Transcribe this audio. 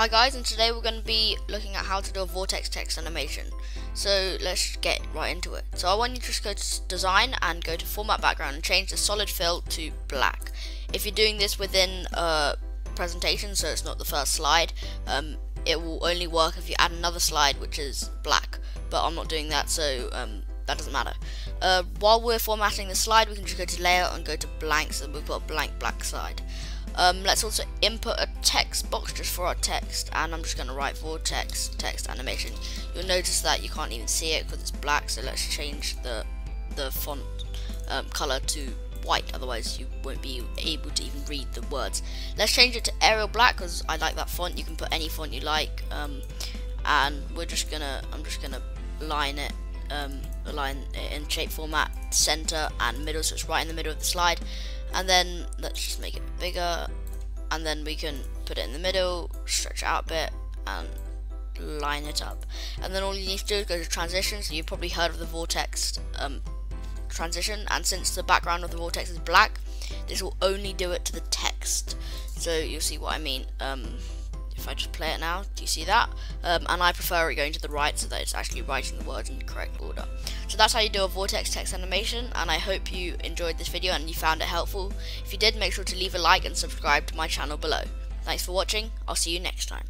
Hi guys, and today we're going to be looking at how to do a vortex text animation. So let's get right into it. So I want you to just go to design and go to format background and change the solid fill to black. If you're doing this within a presentation, so it's not the first slide, um, it will only work if you add another slide which is black. But I'm not doing that, so um, that doesn't matter. Uh, while we're formatting the slide, we can just go to layout and go to blank, so we've got a blank black side. Um, let's also input a text box just for our text and I'm just going to write vortex text text animation. You'll notice that you can't even see it because it's black so let's change the, the font um, color to white otherwise you won't be able to even read the words. Let's change it to Arial Black because I like that font. You can put any font you like um, and we're just gonna I'm just gonna line it um, align it in shape format center and middle so it's right in the middle of the slide and then let's just make it bigger and then we can put it in the middle stretch it out a bit and line it up. And then all you need to do is go to transitions. you've probably heard of the vortex um, transition. And since the background of the vortex is black this will only do it to the text. So you'll see what I mean. Um, if I just play it now, do you see that? Um, and I prefer it going to the right so that it's actually writing the words in the correct order. So that's how you do a vortex text animation and I hope you enjoyed this video and you found it helpful. If you did, make sure to leave a like and subscribe to my channel below. Thanks for watching, I'll see you next time.